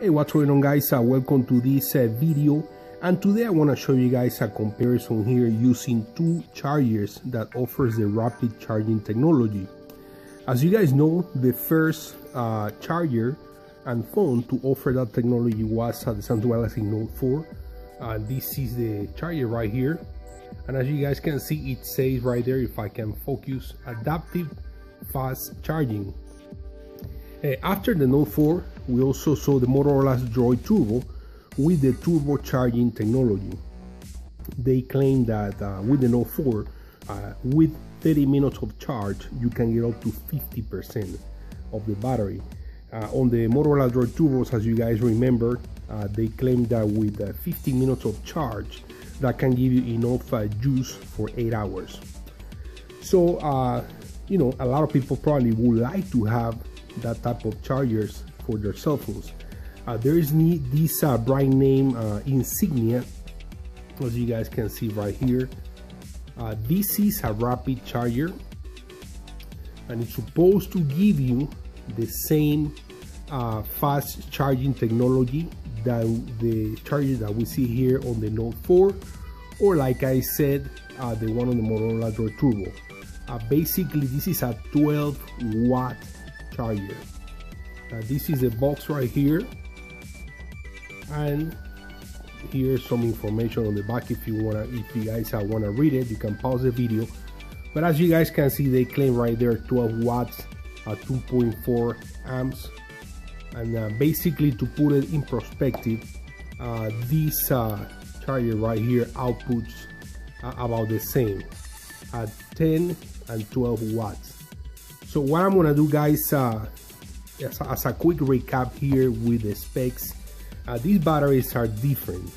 Hey, what's going on guys? Uh, welcome to this uh, video and today I want to show you guys a comparison here using two chargers that offers the rapid charging technology. As you guys know, the first uh, charger and phone to offer that technology was uh, the Samsung Galaxy Note 4. Uh, this is the charger right here and as you guys can see it says right there if I can focus adaptive fast charging after the Note 4, we also saw the Motorola Droid Turbo with the turbo charging technology. They claim that uh, with the Note 4, uh, with 30 minutes of charge, you can get up to 50% of the battery. Uh, on the Motorola Droid Turbos, as you guys remember, uh, they claim that with uh, 50 minutes of charge, that can give you enough juice for 8 hours. So, you know, a lot of people probably would like to have that type of chargers for their cell phones. Uh, there is this uh, brand name uh, Insignia, as you guys can see right here. Uh, this is a rapid charger, and it's supposed to give you the same uh, fast charging technology that the charger that we see here on the Note 4, or like I said, uh, the one on the Motorola Droid Turbo. basically, this is a 12 watt charger. This is the box right here. And here's some information on the back if you wanna if you guys wanna read it you can pause the video. But as you guys can see they claim right there 12 watts at 2.4 amps. And uh, basically to put it in perspective uh, this uh, charger right here outputs uh, about the same at 10 and 12 watts. So what I'm gonna do guys, uh, as, a, as, a, quick recap here with the specs, uh, these batteries are different.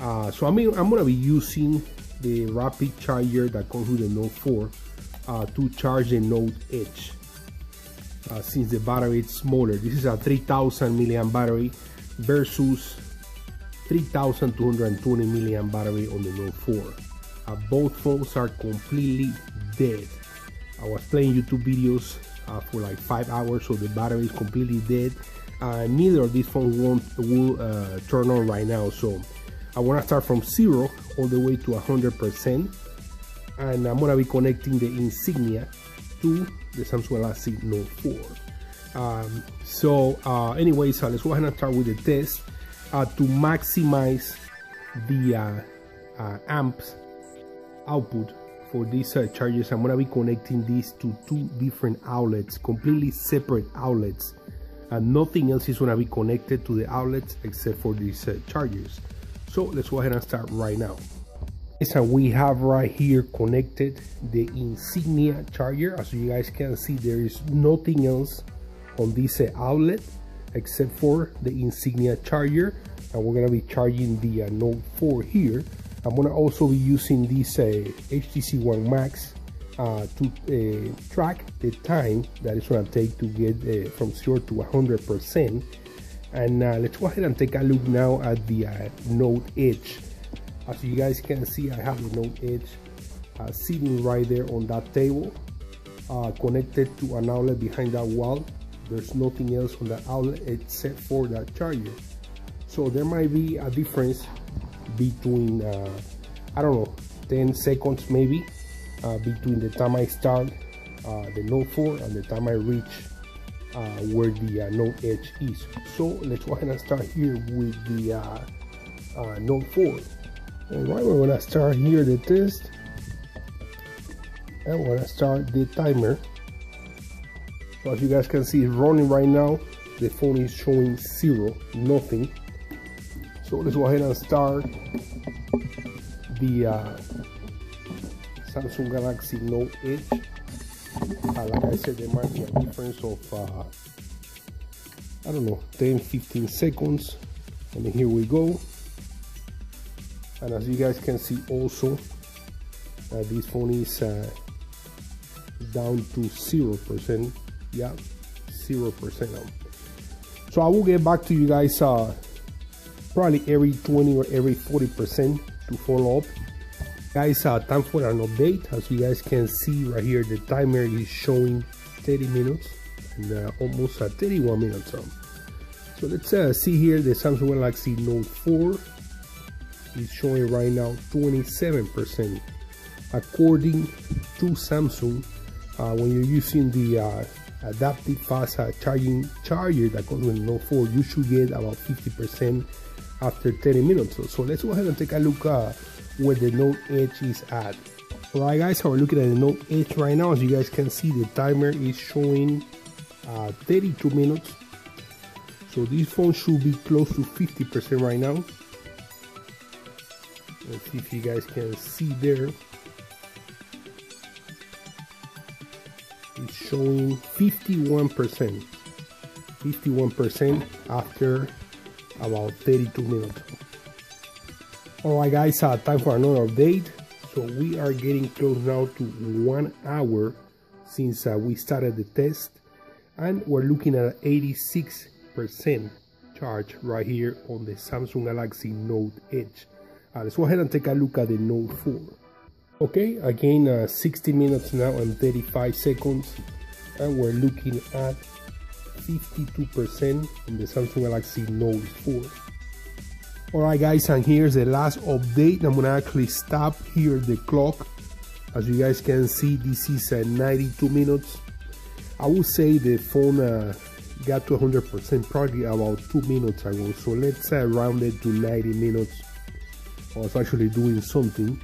Uh, so I mean, I'm gonna be using the rapid charger that comes with the Note 4 uh, to charge the Note Edge. Uh, since the battery is smaller, this is a 3000 milliamp battery versus 3220 milliamp battery on the Note 4. Uh, both phones are completely dead I was playing YouTube videos uh, for like five hours, so the battery is completely dead. Uh, neither of these phones won't will uh, turn on right now, so I want to start from zero all the way to 100%, and I'm gonna be connecting the Insignia to the Samsung Galaxy Note 4. Um, so, uh, anyways, let's go ahead and start with the test uh, to maximize the uh, uh, amps output for these uh, chargers I'm gonna be connecting these to two different outlets completely separate outlets. And nothing else is gonna be connected to the outlets except for these uh, chargers so let's go ahead and start right now. So we have right here connected the insignia charger. As you guys can see there is nothing else on this uh, outlet except for the insignia charger. And we're gonna be charging the uh, note 4 here I'm gonna also be using this uh, HTC One Max uh, to uh, track the time that it's gonna take to get uh, from zero to 100%. And uh, let's go ahead and take a look now at the uh, Note Edge. As you guys can see, I have the Note Edge sitting right there on that table, connected to an outlet behind that wall. There's nothing else on that outlet except for that charger. So there might be a difference between uh, I don't know 10 seconds maybe uh, between the time I start uh, the Note 4 and the time I reach where the Note Edge is. So let's go ahead and start here with the Note 4 and right we're gonna start here the test. And we're gonna start the timer. So as you guys can see it's running right now. The phone is showing zero nothing so let's go ahead and start the uh, Samsung Galaxy Note Edge. Uh, like I said, there might be a difference of, uh, I don't know, 10, 15 seconds. And here we go. And as you guys can see also, uh, this phone is uh, down to 0%. Yeah, 0% So I will get back to you guys uh, probably every 20 or every 40% to follow up. Guys, uh, time for an update. As you guys can see right here, the timer is showing 30 minutes and uh, almost uh, 31 minutes. Um. So let's uh, see here the Samsung Galaxy Note 4 is showing right now 27%. According to Samsung, uh, when you're using the uh, adaptive fast uh, charging charger that comes with Note 4, you should get about 50% after 30 minutes. So, so, let's go ahead and take a look uh, where the Note Edge is at. Alright guys, so we're looking at the Note Edge right now. As you guys can see, the timer is showing uh, 32 minutes. So this phone should be close to 50% right now. Let's see if you guys can see there. It's showing 51%. 51% after about 32 minutes. Alright guys, uh, time for another update. So we are getting close now to one hour since uh, we started the test and we're looking at 86% charge right here on the Samsung Galaxy Note Edge. Uh, let's go ahead and take a look at the Note 4. Okay, again, uh, 60 minutes now and 35 seconds, and we're looking at 52% on the Samsung Galaxy Note 4. Alright guys, and here's the last update. I'm gonna actually stop here the clock. As you guys can see, this is uh, 92 minutes. I would say the phone uh, got to 100% probably about two minutes ago. So let's uh, round it to 90 minutes. I was actually doing something.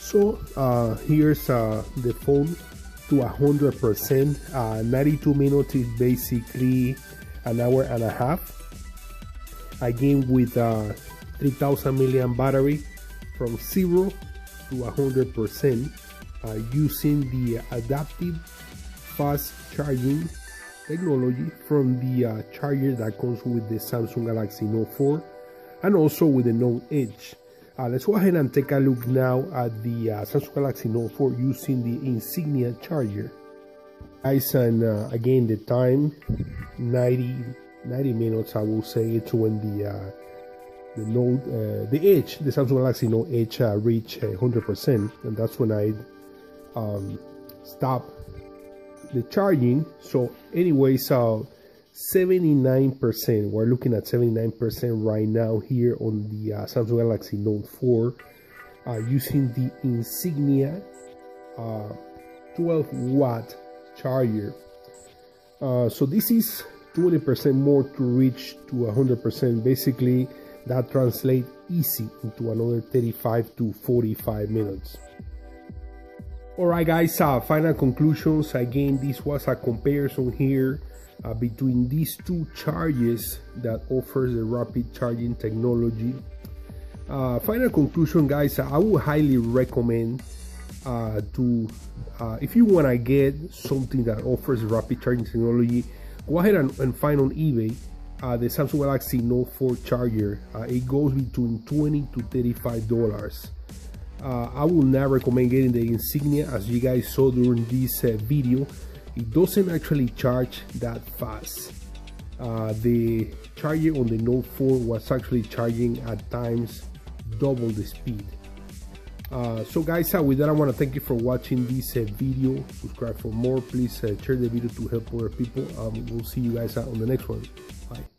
So uh, here's uh, the phone to 100%. Uh, 92 minutes is basically an hour and a half. Again with uh, 3000 milliamp battery from zero to 100% uh, using the adaptive fast charging technology from the uh, charger that comes with the Samsung Galaxy Note 4 and also with the Note Edge. Uh, let's go ahead and take a look now at the uh, Samsung Galaxy Note 4 using the Insignia charger. Guys, and uh, again the time 90 90 minutes. I will say it's when the uh, the Note uh, the Edge, the Samsung Galaxy Note Edge uh, reach 100%, and that's when I um, stop the charging. So, anyway, so 79%. We're looking at 79% right now here on the uh, Samsung Galaxy Note 4 uh, using the Insignia uh, 12 watt charger. Uh, so this is 20% more to reach to 100%. Basically, that translates easy into another 35 to 45 minutes. Alright guys, uh, final conclusions. Again, this was a comparison here uh, between these two charges that offers the rapid charging technology. Uh, final conclusion, guys, I would highly recommend uh, to uh, if you want to get something that offers rapid charging technology, go ahead and, and find on eBay uh, the Samsung Galaxy Note 4 charger. It goes between 20 to 35 dollars. I will not recommend getting the Insignia, as you guys saw during this video it doesn't actually charge that fast. Uh, the charger on the Note 4 was actually charging at times double the speed. Uh, so guys, uh, with that I want to thank you for watching this uh, video. Subscribe for more. Please uh, share the video to help other people. Um, we'll see you guys on the next one. Bye.